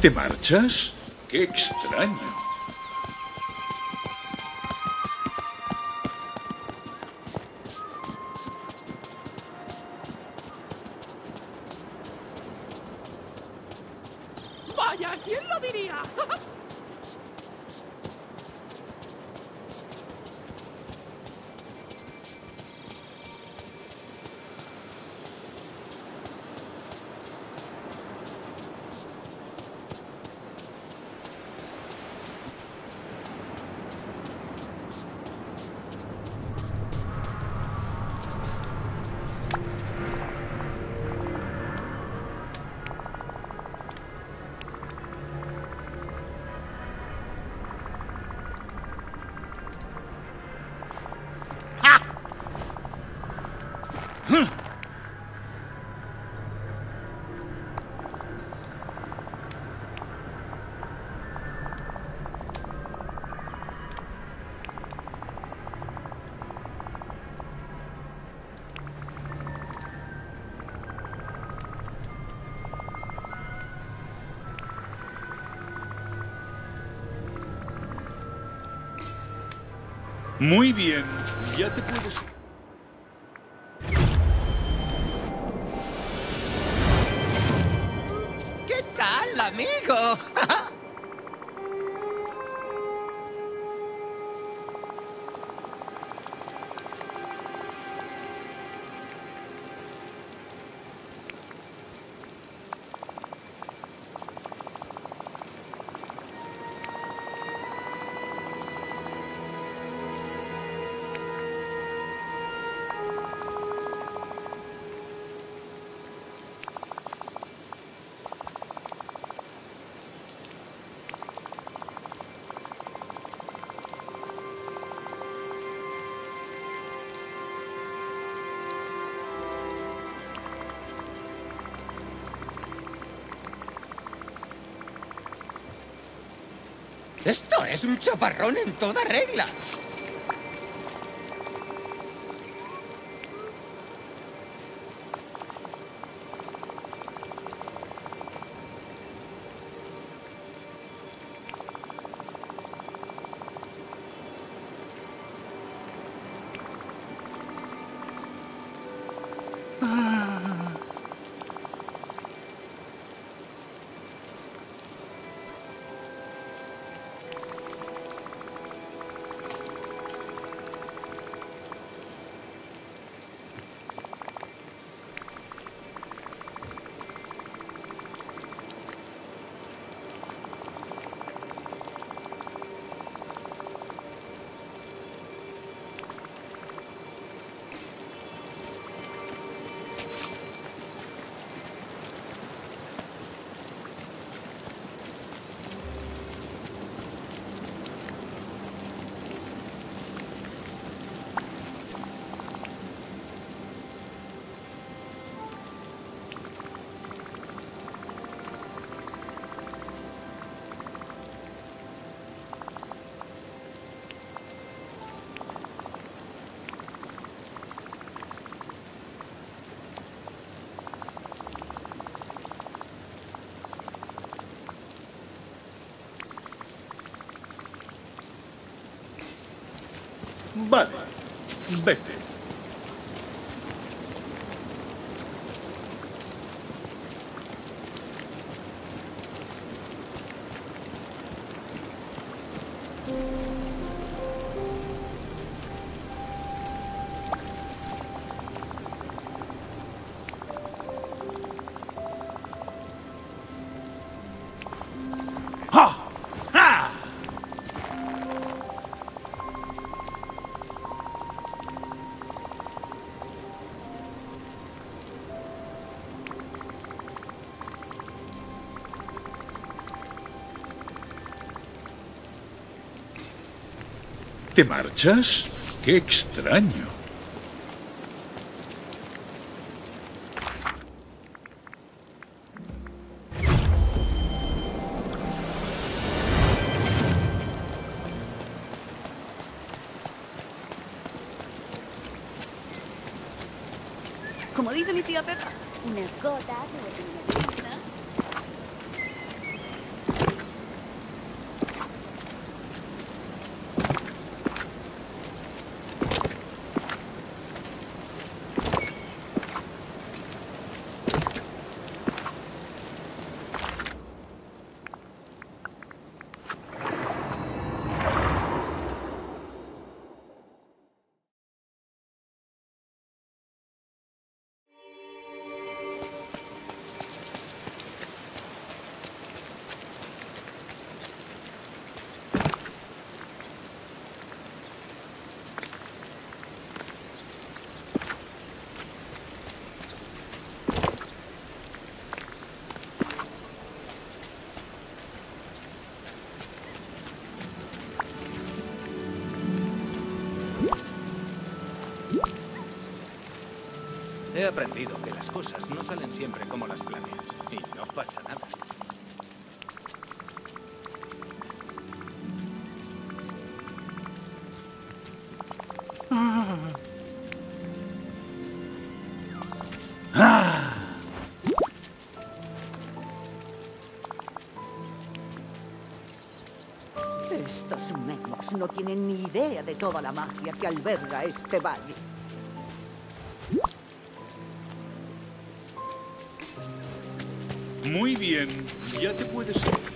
¿Te marchas? ¡Qué extraño! Muy bien, ya te puedes... amigo? Esto es un chaparrón en toda regla. But. ¿Te marchas? ¡Qué extraño! Como dice mi tía Pepa. Unas gotas y He aprendido que las cosas no salen siempre como las planeas. Y no pasa nada. Estos memos no tienen ni idea de toda la magia que alberga este valle. Muy bien, ya te puedes ir.